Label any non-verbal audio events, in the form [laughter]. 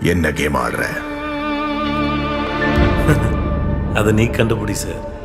என்ன கேம் ஆடுற? [laughs] அதை நீ கண்டுபிடி சார்